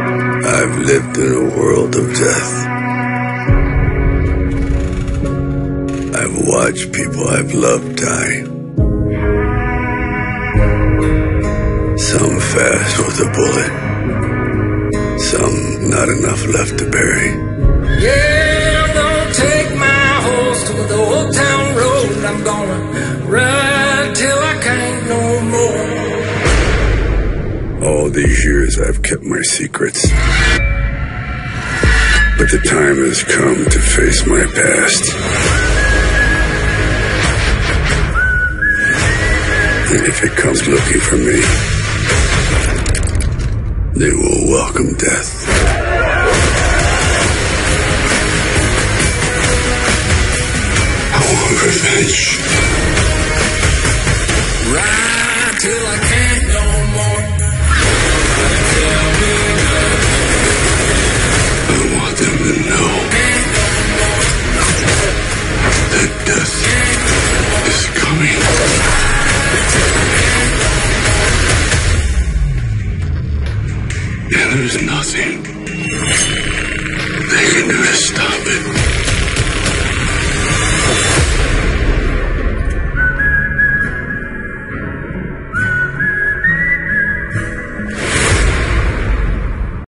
I've lived in a world of death. I've watched people I've loved die. Some fast with a bullet. Some not enough left to bury. Yeah, All these years I've kept my secrets. But the time has come to face my past. And if it comes looking for me, they will welcome death. Revenge. There's nothing they can do to stop it.